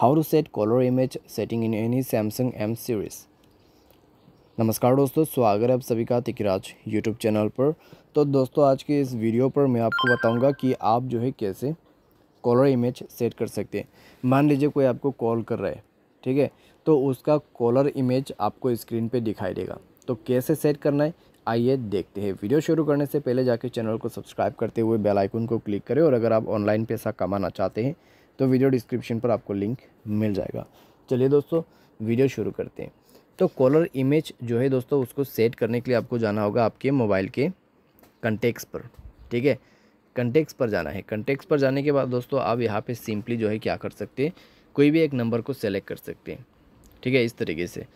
How to set caller image setting in any Samsung M series नमस्कार दोस्तों, स्वागत है आप सभी का तिकराज यूट्यूब चैनल पर। तो दोस्तों, आज के इस वीडियो पर मैं आपको बताऊँगा कि आप जो है कैसे कॉलर इमेज सेट कर सकते हैं। मान लीजिए कोई आपको कॉल कर रहा है, ठीक है? तो उसका कॉलर इमेज आपको स्क्रीन पे दिखाई देगा। तो कैसे सेट करना है, आइए देखते हैं। वीडियो शुरू करने से पहले जाके चैनल को सब्सक्राइब करते हुए बेल आइकन को क्लिक करें और अगर आप ऑनलाइन पैसा कमाना चाहते हैं तो वीडियो डिस्क्रिप्शन पर आपको लिंक मिल जाएगा। चलिए दोस्तों वीडियो शुरू करते हैं। तो कॉलर इमेज जो है दोस्तों, उसको सेट करने के लिए आपको जाना होगा आपके मोबाइल के कंटेक्स पर। ठीक है? कंटेक्स पर जाना है। कंटेक्स पर जाने के बाद दोस्तों, आप यहाँ पे सिंपली जो है क्या कर सकते हैं? कोई भी एक नंबर को सेलेक्ट कर सकते हैं। ठीक है? इस तरीके से।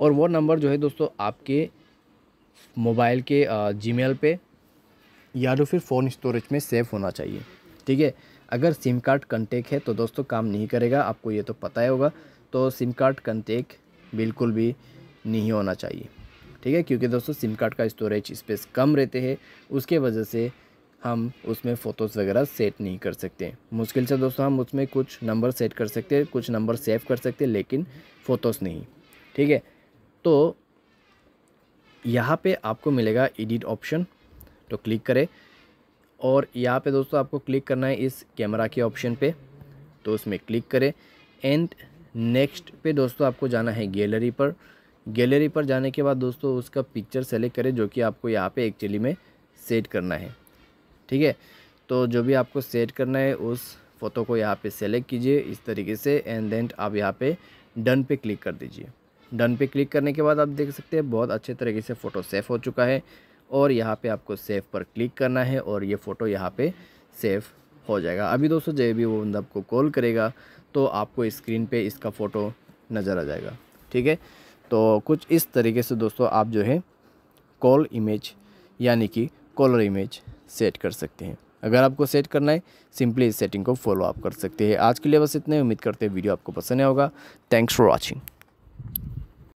और वो नंबर जो है दोस्तों, आपके मोबाइल के जी पे या तो फिर फ़ोन स्टोरेज में सेव होना चाहिए। ठीक है। अगर सिम कार्ड कंटेक है तो दोस्तों काम नहीं करेगा, आपको ये तो पता ही होगा। तो सिम कार्ड कंटेक बिल्कुल भी नहीं होना चाहिए, ठीक है? क्योंकि दोस्तों सिम कार्ड का स्टोरेज स्पेस कम रहते हैं, उसके वजह से हम उसमें फ़ोटोज़ वगैरह सेट नहीं कर सकते। मुश्किल से दोस्तों हम उसमें कुछ नंबर सेट कर सकते हैं, कुछ नंबर सेव कर सकते हैं, लेकिन फ़ोटोज़ नहीं, ठीक है? तो यहाँ पे आपको मिलेगा एडिट ऑप्शन तो क्लिक करें। और यहाँ पे दोस्तों आपको क्लिक करना है इस कैमरा के ऑप्शन पे। तो उसमें क्लिक करें। एंड नेक्स्ट पे दोस्तों आपको जाना है गैलरी पर। गैलरी पर जाने के बाद दोस्तों उसका पिक्चर सेलेक्ट करें, जो कि आपको यहाँ पे एक्चुअली में सेट करना है। ठीक है? तो जो भी आपको सेट करना है, उस फ़ोटो को यहाँ पे सेलेक्ट कीजिए इस तरीके से, एंड देन आप यहाँ पे डन पे क्लिक कर दीजिए। डन पे क्लिक करने के बाद आप देख सकते हैं, बहुत अच्छे तरीके से फ़ोटो सेफ़ हो चुका है। और यहाँ पे आपको सेव पर क्लिक करना है और ये फ़ोटो यहाँ पे सेव हो जाएगा। अभी दोस्तों, जब भी वो बंदा आपको कॉल करेगा तो आपको स्क्रीन पे इसका फ़ोटो नज़र आ जाएगा। ठीक है? तो कुछ इस तरीके से दोस्तों, आप जो है कॉल इमेज यानी कि कॉलर इमेज सेट कर सकते हैं। अगर आपको सेट करना है सिंपली इस सेटिंग को फॉलो आप कर सकते हैं। आज के लिए बस इतने उम्मीद करते हैं वीडियो आपको पसंद आया होगा। Thanks for watching